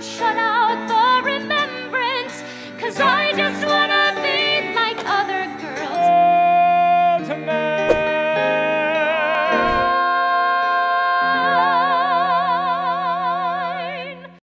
shut up.